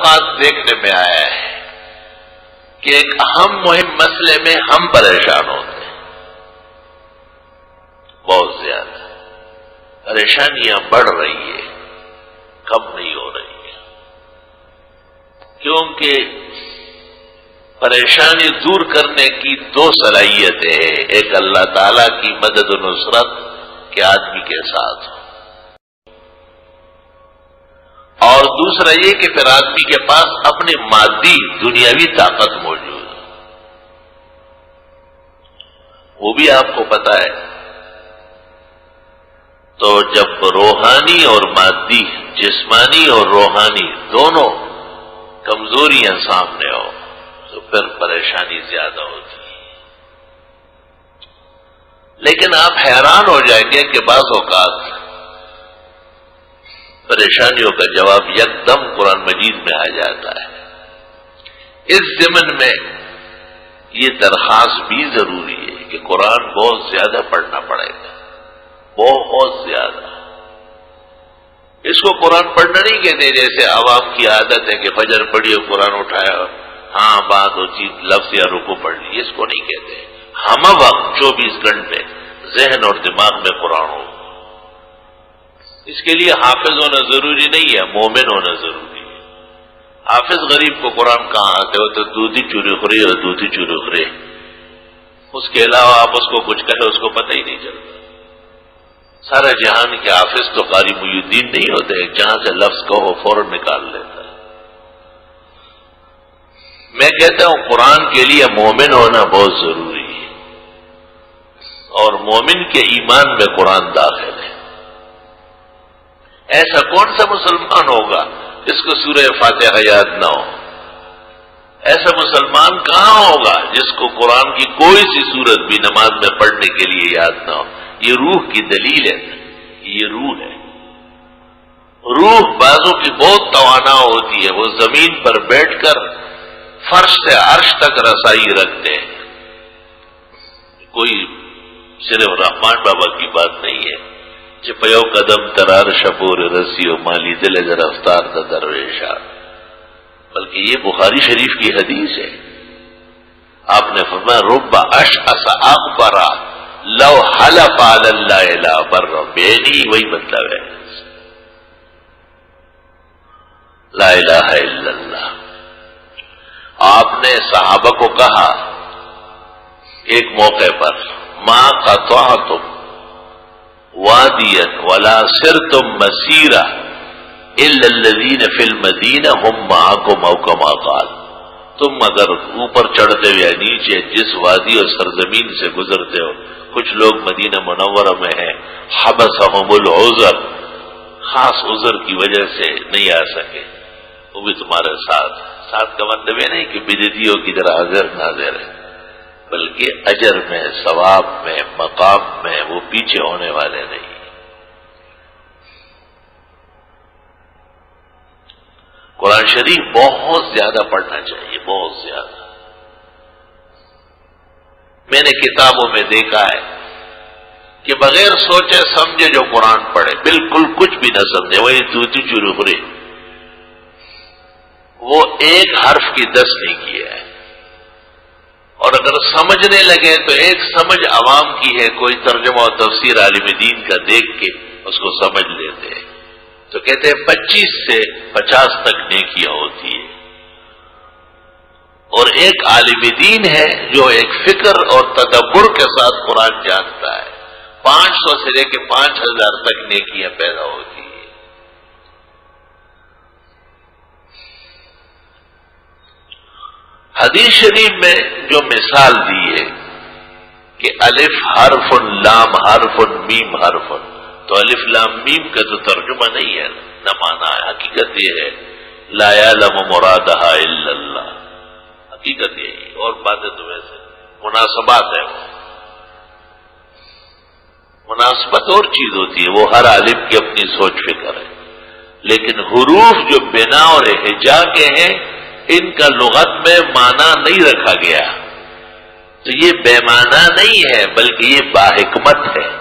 اوقات دیکھنے میں آیا ہے کہ ایک اہم مہم مسئلے میں ہم پریشان ہوتے ہیں۔ بہت زیادہ۔ پریشانیاں بڑھ رہی ہے کم نہیں ہو رہی ہے کیونکہ پریشانی دور کرنے کی دو صلاحیتیں ہیں۔ ایک اللہ تعالی کی مدد و نصرت کے آدمی کے ساتھ ہو۔ اور دوسرا یہ کہ پھر آدمی کے پاس اپنی مادی دنیاوی طاقت موجود وہ بھی آپ کو پتا ہے۔ تو جب روحانی اور مادی، جسمانی اور روحانی دونوں کمزوریاں سامنے ہو تو پھر پریشانی زیادہ ہوتی لیکن آپ حیران ہو جائیں گے کہ بعض اوقات پریشانیوں کا جواب یکدم قرآن مجید میں آ جاتا ہے۔ اس زمن میں یہ درخواست بھی ضروری ہے کہ قرآن بہت زیادہ پڑھنا پڑے گا۔ بہت زیادہ۔ اس کو قرآن پڑھنا نہیں کہتے جیسے عوام کی عادت ہے کہ فجر پڑھی اور قرآن اٹھایا ہاں بات ہو چیز، لفظ یا رکو پڑھ لی، اس کو نہیں کہتے۔ ہم وقت چوبیس گھنٹے ذہن اور دماغ میں قرآن ہو۔ اس کے لیے حافظ ہونا ضروری نہیں ہے، مومن ہونا ضروری ہے۔ حافظ غریب کو قرآن کہاں آتے ہو؟ تو دودھی چوری خری اور دودھی چوری خری اس کے علاوہ آپ اس کو کچھ کہے، اس کو پتہ ہی نہیں چلتا۔ سارا جہان کے حافظ تو قاری الدین نہیں ہوتے جہاں سے لفظ کہو، فوراً نکال لیتا ہے۔ میں کہتا ہوں، قرآن کے لیے مومن ہونا بہت ضروری ہے۔ اور مومن کے ایمان میں قرآن داخل ہے۔ ایسا کون سا مسلمان ہوگا جس کو سورہ فاتحہ یاد نہ ہو؟ ایسا مسلمان کہاں ہوگا جس کو قرآن کی کوئی سی صورت بھی نماز میں پڑھنے کے لیے یاد نہ ہو؟ یہ روح کی دلیل ہے، یہ روح ہے۔ روح بازوں کی بہت توانا ہوتی ہے، وہ زمین پر بیٹھ کر فرش سے عرش تک رسائی رکھتے ہیں۔ کوئی صرف رحمان بابا کی بات نہیں ہے۔ چپیو قدم ترار شپور رسی و مالی دل در رفتار کا درویشا. بلکہ یہ بخاری شریف کی حدیث ہے۔ آپ نے فرمایا ربا اش اکبرا لو حلف اللہ لا بر۔ بینی وہی مطلب ہے۔ لا الہ الا اللہ۔ آپ نے صحابہ کو کہا، ایک موقع پر ماں کا تم وادیا ولا سر تم مسیرا الدین فلم دین ہم ماں کو موقع تم اگر اوپر چڑھتے ہوئے نیچے جس وادی اور سرزمین سے گزرتے ہو، کچھ لوگ مدینہ منورہ میں ہیں حبس العذر، خاص عذر کی وجہ سے نہیں آ سکے۔ وہ بھی تمہارے ساتھ۔ ساتھ کا مطلب یہ نہیں کہ بدتیوں کی طرح حاضر ناظر ہے بلکہ اجر میں، ثواب میں، مقام میں وہ پیچھے ہونے والے نہیں۔ قرآن شریف بہت زیادہ پڑھنا چاہیے، بہت زیادہ۔ میں نے کتابوں میں دیکھا ہے کہ بغیر سوچے، سمجھے جو قرآن پڑھے، بالکل کچھ بھی نہ سمجھے، وہی دوتی چوری وہ ایک حرف کی دس نہیں کیا ہے۔ اور اگر سمجھنے لگے تو ایک سمجھ عوام کی ہے، کوئی ترجمہ و تفسیر عالم دین کا دیکھ کے اس کو سمجھ لیتے ہیں۔ تو کہتے ہیں، پچیس سے پچاس تک نیکیاں ہوتی ہے اور ایک عالم دین ہے جو ایک فکر اور تدبر کے ساتھ قرآن جانتا ہے۔ پانچ سو سے لے کے پانچ ہزار تک نیکیاں پیدا ہوتی حدیث شریف میں جو مثال دی ہے کہ الف حرف لام حرف میم حرف، تو الف لام میم کا تو ترجمہ نہیں ہے، نہ مانا ہے، حقیقت یہ ہے، لا لم مراد اللہ، حقیقت یہی اور باتیں تو ویسے مناسبات ہے مناسبت اور چیز ہوتی ہے، وہ ہر عالم کی اپنی سوچ فکر ہے۔ لیکن حروف جو بنا اور حجا کے ہیں ان کا لغت میں معنی نہیں رکھا گیا۔ تو یہ بے معنی نہیں ہے، بلکہ یہ باحکمت ہے۔